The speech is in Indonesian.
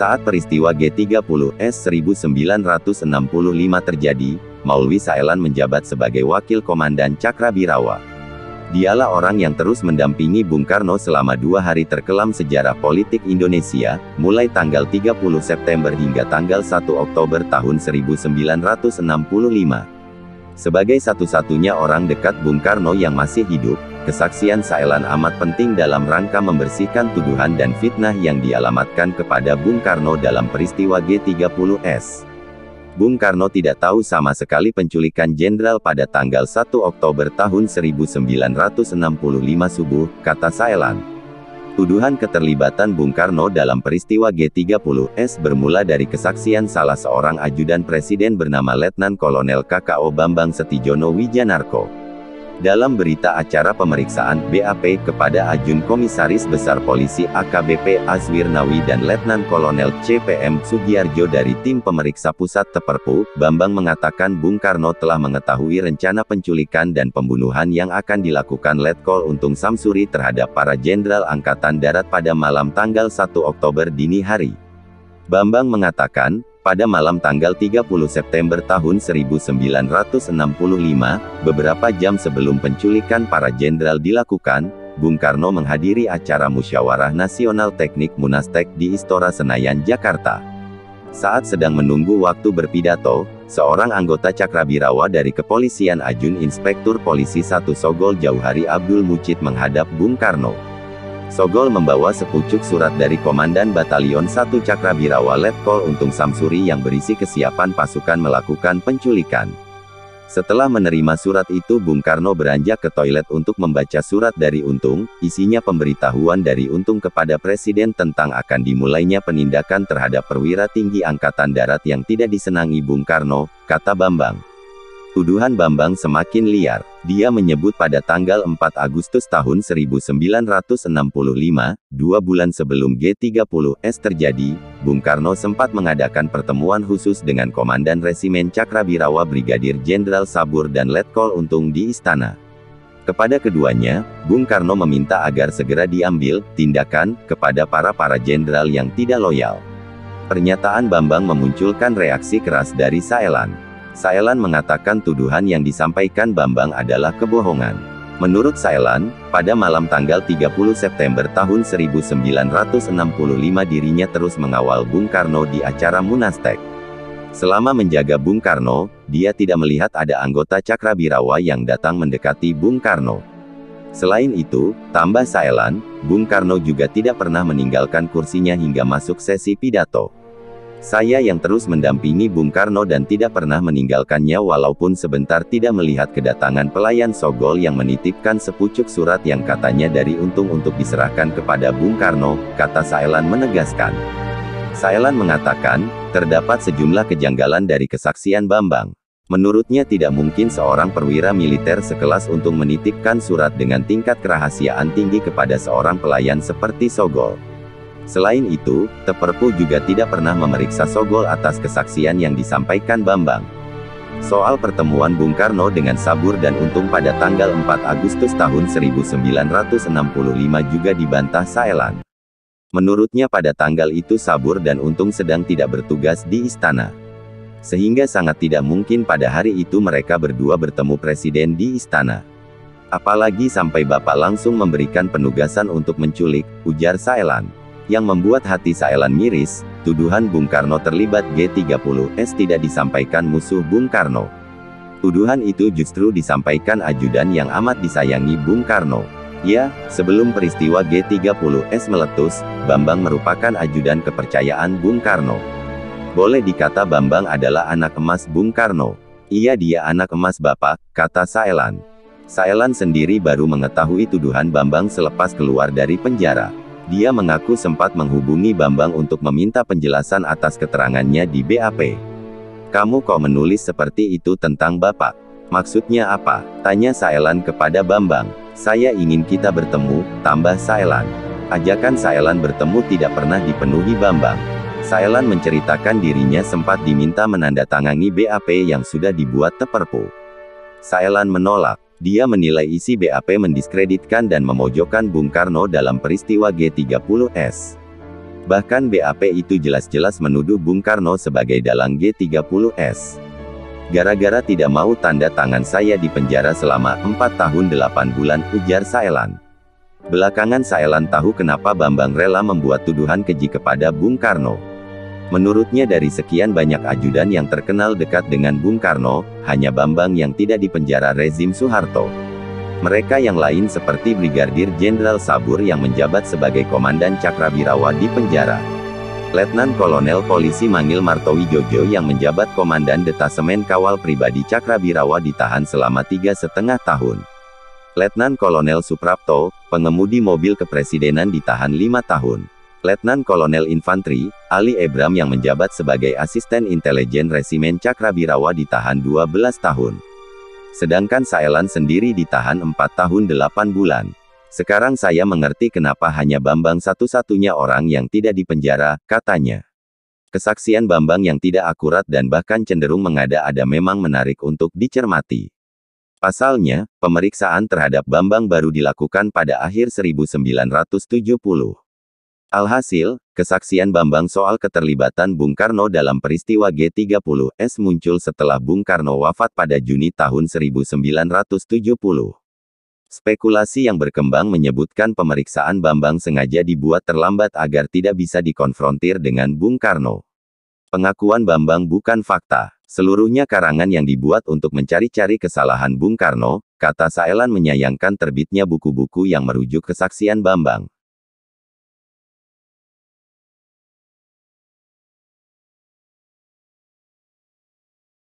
Saat peristiwa G30S 1965 terjadi, Maulwi Saelan menjabat sebagai Wakil Komandan Cakrabirawa. Dialah orang yang terus mendampingi Bung Karno selama dua hari terkelam sejarah politik Indonesia, mulai tanggal 30 September hingga tanggal 1 Oktober tahun 1965. Sebagai satu-satunya orang dekat Bung Karno yang masih hidup, kesaksian Saelan amat penting dalam rangka membersihkan tuduhan dan fitnah yang dialamatkan kepada Bung Karno dalam peristiwa G30S. Bung Karno tidak tahu sama sekali penculikan jenderal pada tanggal 1 Oktober tahun 1965 subuh, kata Saelan. Tuduhan keterlibatan Bung Karno dalam peristiwa G30S bermula dari kesaksian salah seorang ajudan presiden bernama Letnan Kolonel KKO Bambang Setijono Wijanarko. Dalam berita acara pemeriksaan BAP kepada Ajun Komisaris Besar Polisi AKBP Azwirnawi dan Letnan Kolonel CPM Sugiarjo dari tim pemeriksa pusat Teperpu, Bambang mengatakan Bung Karno telah mengetahui rencana penculikan dan pembunuhan yang akan dilakukan Letkol Untung Samsuri terhadap para jenderal Angkatan Darat pada malam tanggal 1 Oktober dini hari. Bambang mengatakan, pada malam tanggal 30 September tahun 1965, beberapa jam sebelum penculikan para jenderal dilakukan, Bung Karno menghadiri acara Musyawarah Nasional Teknik Munastek di Istora Senayan, Jakarta. Saat sedang menunggu waktu berpidato, seorang anggota Cakrabirawa dari Kepolisian Ajun Inspektur Polisi 1 Sogol Jauhari Abdul Mucid menghadap Bung Karno. Sogol membawa sepucuk surat dari Komandan Batalion 1 Cakrabirawa Letkol Untung Samsuri yang berisi kesiapan pasukan melakukan penculikan. Setelah menerima surat itu Bung Karno beranjak ke toilet untuk membaca surat dari Untung, isinya pemberitahuan dari Untung kepada Presiden tentang akan dimulainya penindakan terhadap perwira tinggi Angkatan Darat yang tidak disenangi Bung Karno, kata Bambang. Tuduhan Bambang semakin liar. Dia menyebut pada tanggal 4 Agustus tahun 1965, dua bulan sebelum G30S terjadi, Bung Karno sempat mengadakan pertemuan khusus dengan Komandan Resimen Cakrabirawa Brigadir Jenderal Sabur dan Letkol Untung di Istana. Kepada keduanya, Bung Karno meminta agar segera diambil tindakan kepada para-para jenderal yang tidak loyal. Pernyataan Bambang memunculkan reaksi keras dari Saelan. Saelan mengatakan tuduhan yang disampaikan Bambang adalah kebohongan. Menurut Saelan, pada malam tanggal 30 September tahun 1965 dirinya terus mengawal Bung Karno di acara Munastek. Selama menjaga Bung Karno, dia tidak melihat ada anggota Cakrabirawa yang datang mendekati Bung Karno. Selain itu, tambah Saelan, Bung Karno juga tidak pernah meninggalkan kursinya hingga masuk sesi pidato. Saya yang terus mendampingi Bung Karno dan tidak pernah meninggalkannya walaupun sebentar tidak melihat kedatangan pelayan Sogol yang menitipkan sepucuk surat yang katanya dari untung untuk diserahkan kepada Bung Karno, kata Saelan menegaskan. Saelan mengatakan, terdapat sejumlah kejanggalan dari kesaksian Bambang. Menurutnya tidak mungkin seorang perwira militer sekelas untung menitipkan surat dengan tingkat kerahasiaan tinggi kepada seorang pelayan seperti Sogol. Selain itu, Teperpu juga tidak pernah memeriksa Sogol atas kesaksian yang disampaikan Bambang. Soal pertemuan Bung Karno dengan Sabur dan Untung pada tanggal 4 Agustus tahun 1965 juga dibantah Saelan. Menurutnya pada tanggal itu Sabur dan Untung sedang tidak bertugas di istana. Sehingga sangat tidak mungkin pada hari itu mereka berdua bertemu presiden di istana. Apalagi sampai Bapak langsung memberikan penugasan untuk menculik, ujar Saelan. Yang membuat hati Saelan miris, tuduhan Bung Karno terlibat G30S tidak disampaikan musuh Bung Karno. Tuduhan itu justru disampaikan ajudan yang amat disayangi Bung Karno. Ya, sebelum peristiwa G30S meletus, Bambang merupakan ajudan kepercayaan Bung Karno. Boleh dikata Bambang adalah anak emas Bung Karno. Iya dia anak emas Bapak, kata Saelan. Saelan sendiri baru mengetahui tuduhan Bambang selepas keluar dari penjara. Dia mengaku sempat menghubungi Bambang untuk meminta penjelasan atas keterangannya di BAP. Kamu kok menulis seperti itu tentang Bapak? Maksudnya apa? Tanya Saelan kepada Bambang. Saya ingin kita bertemu, tambah Saelan. Ajakan Saelan bertemu tidak pernah dipenuhi Bambang. Saelan menceritakan dirinya sempat diminta menandatangani BAP yang sudah dibuat Teperpu. Saelan menolak. Dia menilai isi BAP mendiskreditkan dan memojokkan Bung Karno dalam peristiwa G30S. Bahkan BAP itu jelas-jelas menuduh Bung Karno sebagai dalang G30S. Gara-gara tidak mau tanda tangan saya di penjara selama 4 tahun 8 bulan, ujar Saelan. Belakangan Saelan tahu kenapa Bambang rela membuat tuduhan keji kepada Bung Karno. Menurutnya dari sekian banyak ajudan yang terkenal dekat dengan Bung Karno, hanya Bambang yang tidak dipenjara rezim Soeharto. Mereka yang lain seperti Brigadir Jenderal Sabur yang menjabat sebagai Komandan Cakrabirawa di penjara. Letnan Kolonel Polisi Mangil Martowi Jojo yang menjabat Komandan Detasemen Kawal Pribadi Cakrabirawa ditahan selama tiga setengah tahun. Letnan Kolonel Suprapto, pengemudi mobil kepresidenan ditahan lima tahun. Letnan Kolonel Infantri, Ali Ebram yang menjabat sebagai asisten intelijen resimen Cakrabirawa ditahan 12 tahun. Sedangkan Saelan sendiri ditahan 4 tahun 8 bulan. Sekarang saya mengerti kenapa hanya Bambang satu-satunya orang yang tidak dipenjara, katanya. Kesaksian Bambang yang tidak akurat dan bahkan cenderung mengada-ada memang menarik untuk dicermati. Pasalnya, pemeriksaan terhadap Bambang baru dilakukan pada akhir 1970. Alhasil, kesaksian Bambang soal keterlibatan Bung Karno dalam peristiwa G30S muncul setelah Bung Karno wafat pada Juni tahun 1970. Spekulasi yang berkembang menyebutkan pemeriksaan Bambang sengaja dibuat terlambat agar tidak bisa dikonfrontir dengan Bung Karno. Pengakuan Bambang bukan fakta. Seluruhnya karangan yang dibuat untuk mencari-cari kesalahan Bung Karno, kata Saelan menyayangkan terbitnya buku-buku yang merujuk kesaksian Bambang.